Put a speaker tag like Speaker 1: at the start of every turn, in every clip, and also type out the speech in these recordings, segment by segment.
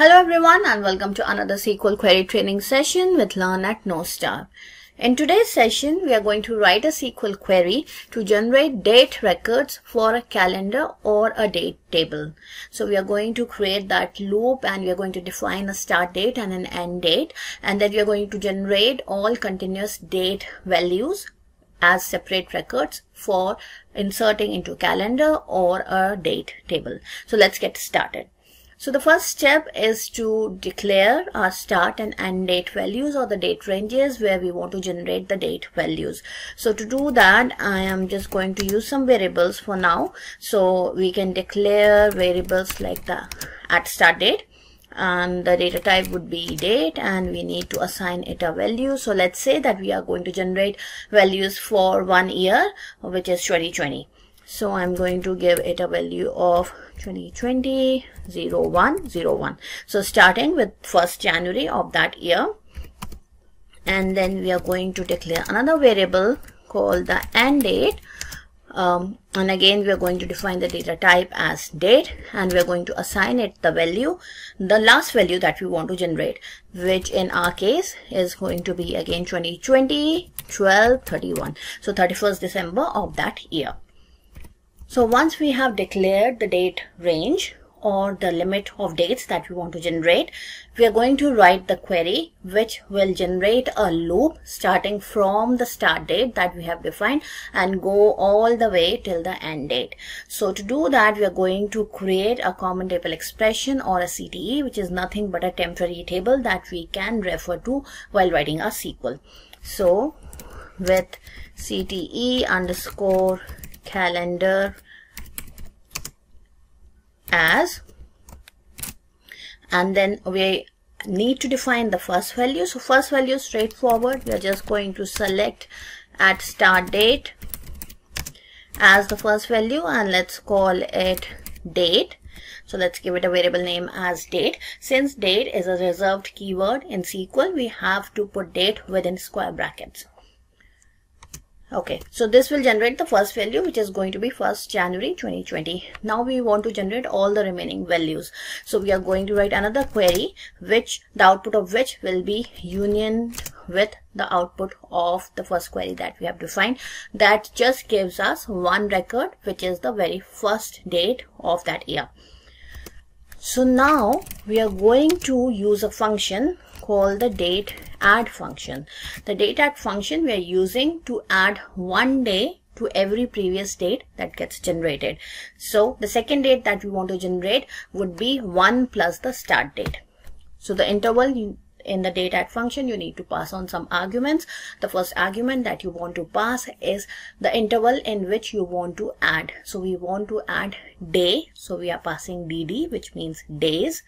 Speaker 1: Hello everyone and welcome to another SQL query training session with Learn at Knowstar. In today's session, we are going to write a SQL query to generate date records for a calendar or a date table. So we are going to create that loop and we are going to define a start date and an end date and then we are going to generate all continuous date values as separate records for inserting into calendar or a date table. So let's get started. So the first step is to declare our start and end date values or the date ranges where we want to generate the date values. So to do that, I am just going to use some variables for now. So we can declare variables like the at start date and the data type would be date and we need to assign it a value so let's say that we are going to generate values for one year which is 2020 so I'm going to give it a value of 2020 0101 so starting with 1st January of that year and then we are going to declare another variable called the end date. Um, and again we are going to define the data type as date and we are going to assign it the value the last value that we want to generate which in our case is going to be again 2020 12 31 so 31st December of that year so once we have declared the date range or the limit of dates that we want to generate, we are going to write the query which will generate a loop starting from the start date that we have defined and go all the way till the end date. So to do that, we are going to create a common table expression or a CTE, which is nothing but a temporary table that we can refer to while writing a SQL. So with CTE underscore calendar as and then we need to define the first value. So first value straightforward. We are just going to select at start date as the first value and let's call it date. So let's give it a variable name as date. Since date is a reserved keyword in SQL we have to put date within square brackets Okay, so this will generate the first value which is going to be 1st January 2020. Now we want to generate all the remaining values. So we are going to write another query which the output of which will be union with the output of the first query that we have defined. That just gives us one record which is the very first date of that year. So now we are going to use a function called the date add function. The date add function we are using to add one day to every previous date that gets generated. So the second date that we want to generate would be 1 plus the start date. So the interval in the date add function you need to pass on some arguments. The first argument that you want to pass is the interval in which you want to add. So we want to add day. So we are passing dd which means days.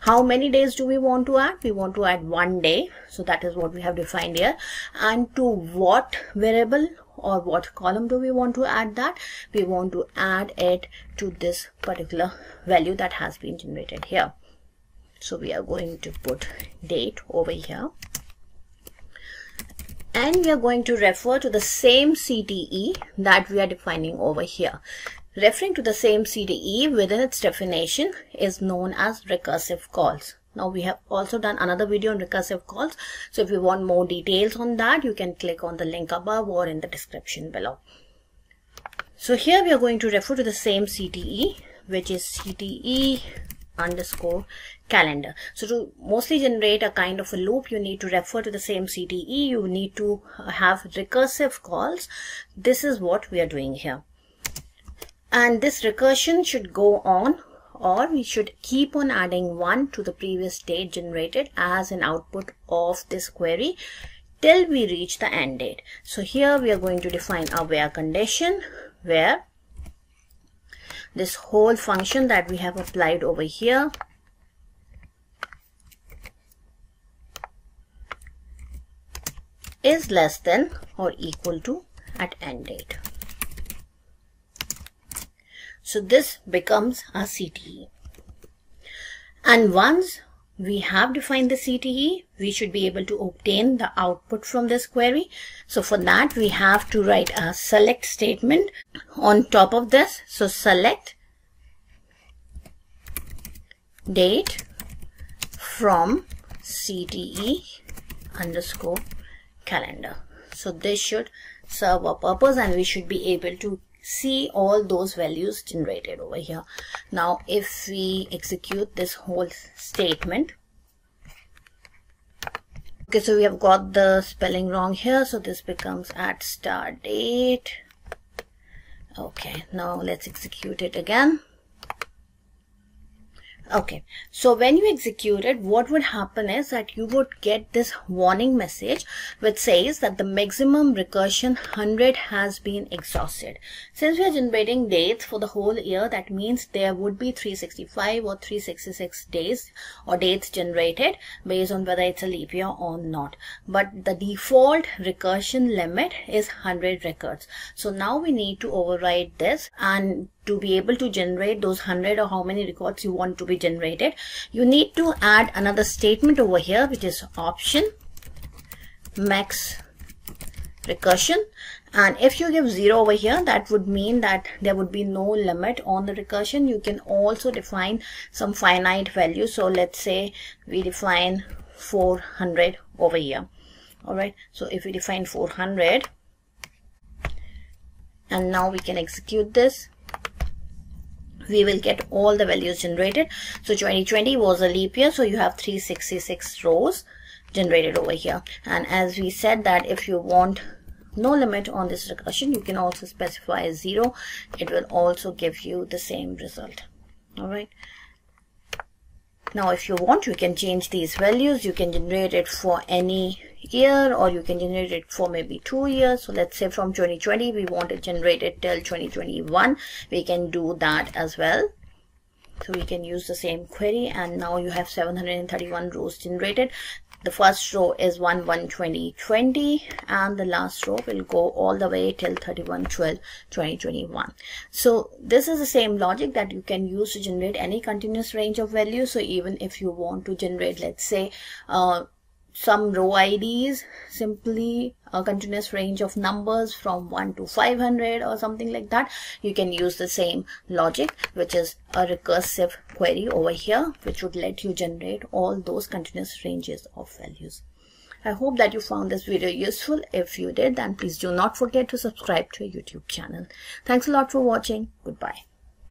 Speaker 1: How many days do we want to add? We want to add one day. So that is what we have defined here. And to what variable or what column do we want to add that? We want to add it to this particular value that has been generated here so we are going to put date over here and we are going to refer to the same CTE that we are defining over here. Referring to the same CTE within its definition is known as recursive calls. Now we have also done another video on recursive calls. So if you want more details on that, you can click on the link above or in the description below. So here we are going to refer to the same CTE, which is CTE underscore calendar. So to mostly generate a kind of a loop, you need to refer to the same CTE. You need to have recursive calls. This is what we are doing here. And this recursion should go on or we should keep on adding 1 to the previous date generated as an output of this query till we reach the end date. So here we are going to define a where condition where this whole function that we have applied over here is less than or equal to at end date. So this becomes a CTE. And once we have defined the CTE, we should be able to obtain the output from this query. So for that, we have to write a select statement on top of this. So select date from CTE underscore calendar. So this should serve a purpose and we should be able to see all those values generated over here. Now if we execute this whole statement, Okay, so we have got the spelling wrong here. So this becomes at start date. Okay, now let's execute it again. Okay, so when you execute it, what would happen is that you would get this warning message which says that the maximum recursion 100 has been exhausted. Since we are generating dates for the whole year, that means there would be 365 or 366 days or dates generated based on whether it's a leap year or not. But the default recursion limit is 100 records. So now we need to override this and to be able to generate those 100 or how many records you want to be generated you need to add another statement over here which is option max recursion. And if you give 0 over here that would mean that there would be no limit on the recursion. You can also define some finite value. So let's say we define 400 over here. All right. So if we define 400 and now we can execute this we will get all the values generated. So 2020 was a leap year so you have 366 rows generated over here. And as we said that if you want no limit on this recursion you can also specify zero. It will also give you the same result. All right. Now if you want you can change these values. You can generate it for any year or you can generate it for maybe two years. So let's say from 2020 we want to generate it till 2021 we can do that as well. So we can use the same query and now you have 731 rows generated. The first row is 1 1 20 20 and the last row will go all the way till 31 12 2021 so this is the same logic that you can use to generate any continuous range of values so even if you want to generate let's say uh, some row IDs simply a continuous range of numbers from 1 to 500 or something like that you can use the same logic which is a recursive query over here which would let you generate all those continuous ranges of values I hope that you found this video useful. If you did, then please do not forget to subscribe to our YouTube channel. Thanks a lot for watching. Goodbye.